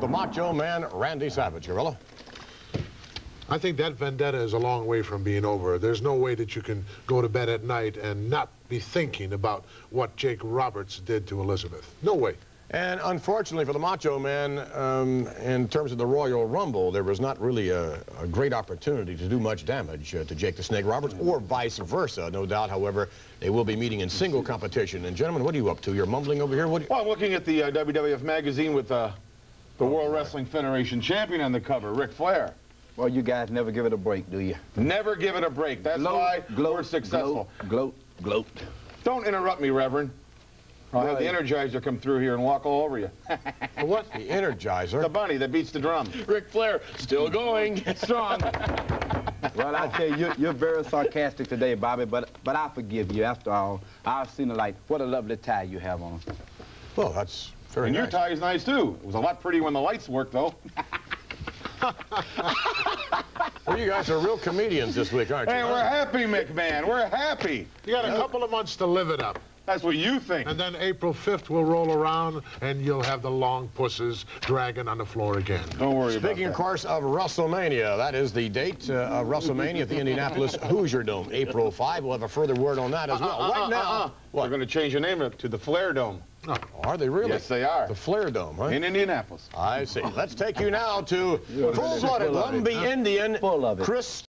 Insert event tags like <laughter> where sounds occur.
the Macho Man, Randy Savage. Gorilla. I think that vendetta is a long way from being over. There's no way that you can go to bed at night and not be thinking about what Jake Roberts did to Elizabeth. No way. And unfortunately for the Macho Man, um, in terms of the Royal Rumble, there was not really a, a great opportunity to do much damage uh, to Jake the Snake Roberts, or vice versa. No doubt, however, they will be meeting in single competition. And gentlemen, what are you up to? You're mumbling over here? What you... Well, I'm looking at the uh, WWF magazine with uh, the World Wrestling Federation champion on the cover, Ric Flair. Well, you guys never give it a break, do you? Never give it a break. That's Gloat, why gloat, we're successful. Gloat, gloat, gloat. Don't interrupt me, Reverend. I'll have the Energizer come through here and walk all over you. <laughs> What? The Energizer? the bunny that beats the drum. Ric Flair, still going. Strong. Well, I tell you, you're, you're very sarcastic today, Bobby, but but I forgive you. After all, I've seen the light. What a lovely tie you have on. well, that's very and your nice. tie is nice, too. It was a lot pretty when the lights worked, though. <laughs> Well, you guys are real comedians this week, aren't you? Hey, we're happy, McMahon. We're happy. You got a couple of months to live it up. That's what you think. And then April 5th will roll around and you'll have the long pusses dragging on the floor again. Don't worry Speaking, of course, of WrestleMania, that is the date uh, of WrestleMania at the Indianapolis <laughs> Hoosier Dome, April 5. We'll have a further word on that as well. that. right uh-huh, now, Uh-uh. what? We're going to change the name of it to the Flair Dome oh, Are they really? Yes, they are. The Flair Dome, huh? in Indianapolis. I see. Let's take you now to <laughs> full-blooded full Lumbee? Indian Full of it. Chris